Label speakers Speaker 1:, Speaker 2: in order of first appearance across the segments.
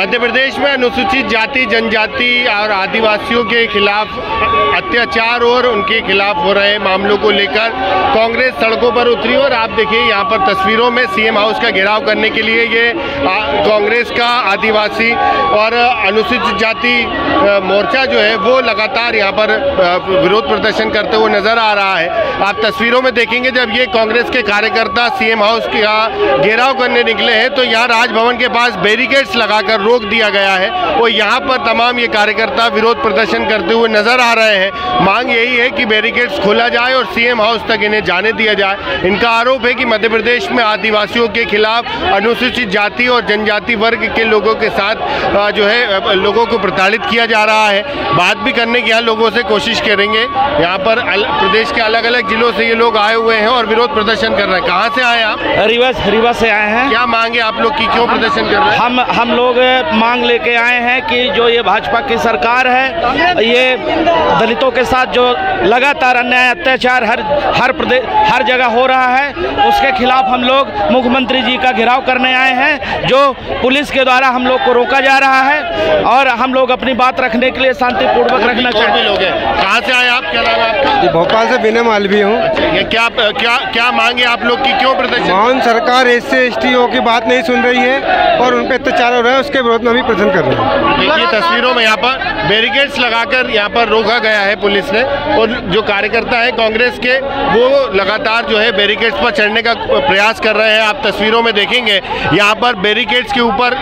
Speaker 1: मध्य प्रदेश में अनुसूचित जाति, जनजाति और आदिवासियों के खिलाफ अत्याचार और उनके खिलाफ हो रहे मामलों को लेकर कांग्रेस सड़कों पर उतरी और आप देखिए यहाँ पर तस्वीरों में सीएम हाउस का घेराव करने के लिए ये कांग्रेस का आदिवासी और अनुसूचित जाति मोर्चा जो है वो लगातार यहाँ पर विरोध प्रदर्शन करते हुए नज़र आ रहा है। आप तस्वीरों में देखेंगे जब ये कांग्रेस के कार्यकर्ता सीएम हाउस का घेराव करने निकले हैं तो यहाँ राजभवन के पास बैरिकेड्स लगाकर रोक दिया गया है। और यहाँ पर तमाम ये कार्यकर्ता विरोध प्रदर्शन करते हुए नज़र आ रहे हैं। मांग यही है कि बैरिकेड्स खोला जाए और सीएम हाउस तक इन्हें जाने दिया जाए। इनका आरोप है कि मध्य प्रदेश में आदिवासियों के खिलाफ अनुसूचित जाति और जनजाति वर्ग के लोगों के साथ जो है लोगों को प्रताड़ित किया जा रहा है। बात भी करने की यहाँ लोगों से कोशिश करेंगे। यहाँ पर प्रदेश के अलग अलग जिलों से ये लोग आए हुए हैं और विरोध प्रदर्शन कर रहे हैं। कहाँ से आए आप?
Speaker 2: रीवा रीवा से आए हैं।
Speaker 1: क्या मांगे आप लोग की क्यों प्रदर्शन कर रहे हैं?
Speaker 2: हम हम लोग मांग लेके आए हैं कि जो ये भाजपा की सरकार है ये दलितों के साथ जो लगातार अन्याय अत्याचार हर हर प्रदेश हर जगह हो रहा है उसके खिलाफ हम लोग मुख्यमंत्री जी का घेराव करने आए हैं जो पुलिस के द्वारा हम लोग को रोका जा रहा है और हम लोग अपनी बात रखने के लिए शांतिपूर्वक रखना चाहते
Speaker 1: लोग हैं? कहाँ से आए आप? क्या नाम आपका?
Speaker 3: भोपाल से बिना मालवी हूँ।
Speaker 1: अच्छा, क्या क्या क्या मांगे आप लोग की? क्यों प्रदर्शन?
Speaker 3: मोहन सरकार एस सी एस की बात नहीं सुन रही है और उन पर अत्याचार हो रहा है उसके विरोध में भी प्रदर्शन कर रहे हैं।
Speaker 1: देखिए तस्वीरों में यहाँ पर बैरिकेड्स लगाकर यहाँ पर रोका गया है पुलिस ने और जो कार्यकर्ता है कांग्रेस के, वो लगातार जो है बैरिकेड्स पर चढ़ने का प्रयास कर रहे हैं। आप तस्वीरों में देखेंगे, यहाँ पर बैरिकेड्स के ऊपर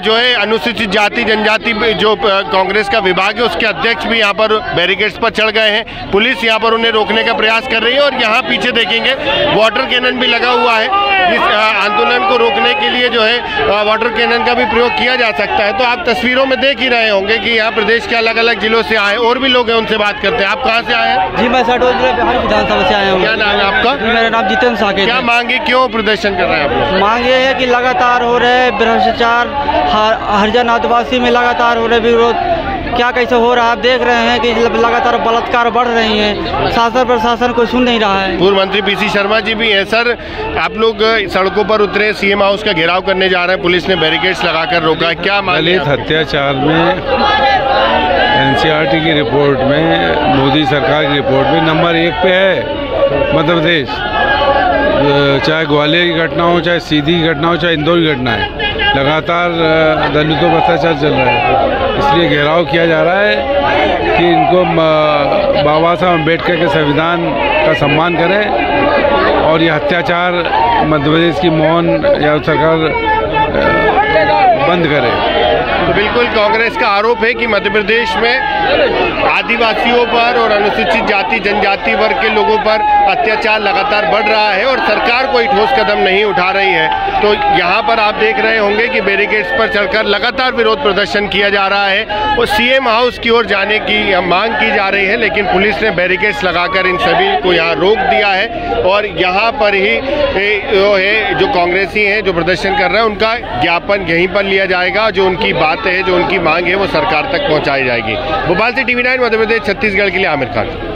Speaker 1: जो है अनुसूचित जाति, जनजाति जो कांग्रेस का विभाग है, उसके अध्यक्ष भी यहाँ पर बैरिकेड्स पर चढ़ गए हैं। पुलिस यहाँ पर उन्हें रोकने का प्रयास कर रही है और यहाँ पीछे देखेंगे वाटर कैनन भी लगा हुआ है। इस आंदोलन को रोकने के लिए जो है वाटर कैनन का भी प्रयोग किया जा सकता है। तो आप तस्वीरों में देख ही रहे होंगे कि यहाँ प्रदेश के अलग अलग जिलों से आए और भी लोग हैं उनसे बात करते हैं। आप कहाँ से आए हैं?
Speaker 4: जी मैं सटोल ज़िले बिहार विधानसभा से आया हूँ।
Speaker 1: क्या नाम है आपका?
Speaker 4: मेरा नाम जितेंद्र साकेत
Speaker 1: क्या मांगे क्यों प्रदर्शन कर रहे हैं आप लोग?
Speaker 4: मांग ये है की लगातार हो रहे भ्रष्टाचार हरिजन आदिवासी में लगातार हो रहे विरोध। क्या कैसे हो रहा है? आप देख रहे हैं कि लगातार बलात्कार बढ़ रही है। शासन प्रशासन कोई सुन नहीं रहा है।
Speaker 1: पूर्व मंत्री पीसी शर्मा जी भी हैं। सर आप लोग सड़कों पर उतरे सीएम हाउस का घेराव करने जा रहे हैं। पुलिस ने बैरिकेड्स लगाकर रोका है। क्या
Speaker 5: दलित अत्याचार में एनसीईआरटी की रिपोर्ट में मोदी सरकार की रिपोर्ट में नंबर एक पे है मध्य प्रदेश। चाहे ग्वालियर की घटना हो चाहे सीधी की घटना हो चाहे इंदौर की घटना है। लगातार दलितों पर अत्याचार चल रहा है। इसलिए घेराव किया जा रहा है कि इनको बाबा साहब अंबेडकर के संविधान का सम्मान करें और यह अत्याचार मध्य प्रदेश की मौन या सरकार बंद करे।
Speaker 1: तो बिल्कुल कांग्रेस का आरोप है कि मध्य प्रदेश में आदिवासियों पर और अनुसूचित जाति, जनजाति वर्ग के लोगों पर अत्याचार लगातार बढ़ रहा है और सरकार कोई ठोस कदम नहीं उठा रही है। तो यहाँ पर आप देख रहे होंगे कि बैरिकेड्स पर चलकर लगातार विरोध प्रदर्शन किया जा रहा है और सीएम हाउस की ओर जाने की मांग की जा रही है, लेकिन पुलिस ने बैरिकेड्स लगाकर इन सभी को यहाँ रोक दिया है और यहाँ पर ही जो है, जो कांग्रेसी हैं, जो प्रदर्शन कर रहे हैं, उनका ज्ञापन यहीं पर लिया जाएगा जो उनकी बात बात है, जो उनकी मांग है, वो सरकार तक पहुंचाई जाएगी। भोपाल से टीवी नाइन, मध्य प्रदेश, छत्तीसगढ़ के लिए आमिर खान।